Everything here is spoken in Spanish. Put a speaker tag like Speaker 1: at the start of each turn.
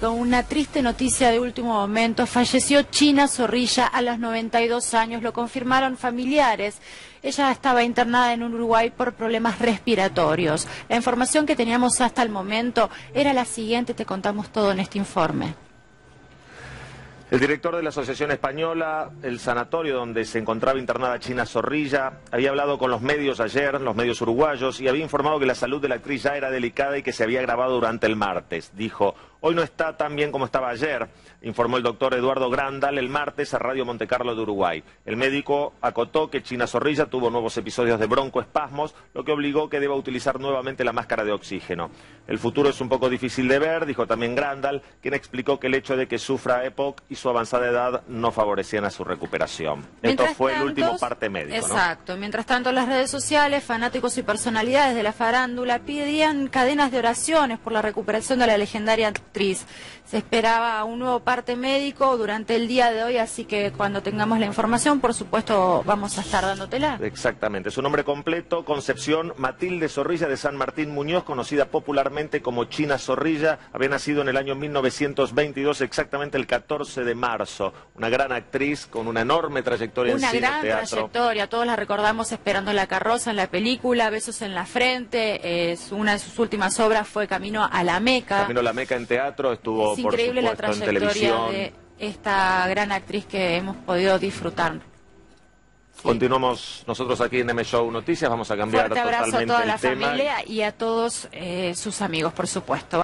Speaker 1: Con una triste noticia de último momento, falleció China Zorrilla a los 92 años, lo confirmaron familiares. Ella estaba internada en Uruguay por problemas respiratorios. La información que teníamos hasta el momento era la siguiente, te contamos todo en este informe.
Speaker 2: El director de la Asociación Española, el sanatorio donde se encontraba internada China Zorrilla, había hablado con los medios ayer, los medios uruguayos, y había informado que la salud de la actriz ya era delicada y que se había agravado durante el martes. Dijo, hoy no está tan bien como estaba ayer, informó el doctor Eduardo Grandal el martes a Radio Montecarlo de Uruguay. El médico acotó que China Zorrilla tuvo nuevos episodios de broncoespasmos, lo que obligó que deba utilizar nuevamente la máscara de oxígeno. El futuro es un poco difícil de ver, dijo también Grandal, quien explicó que el hecho de que sufra EPOC y su avanzada edad no favorecían a su recuperación. Esto fue el último parte médico.
Speaker 1: Exacto. Mientras tanto, las redes sociales, fanáticos y personalidades de la farándula pedían cadenas de oraciones por la recuperación de la legendaria actriz. Se esperaba un nuevo parte médico durante el día de hoy, así que cuando tengamos la información, por supuesto, vamos a estar dándotela.
Speaker 2: Exactamente. Su nombre completo, Concepción Matilde Zorrilla de San Martín Muñoz, conocida popularmente como China Zorrilla, había nacido en el año 1922, exactamente el 14 de marzo. Una gran actriz con una enorme trayectoria
Speaker 1: en
Speaker 2: cine,
Speaker 1: gran trayectoria, todos la recordamos esperando la carroza en la película, Besos en la frente, es una de sus últimas obras fue Camino a la Meca.
Speaker 2: Camino a la Meca en teatro, estuvo
Speaker 1: es increíble
Speaker 2: la
Speaker 1: trayectoria de esta gran actriz que hemos podido disfrutar.
Speaker 2: Continuamos nosotros aquí en M Show Noticias, vamos a cambiar
Speaker 1: Fuerte abrazo
Speaker 2: totalmente
Speaker 1: a toda la familia y a todos eh, sus amigos, por supuesto.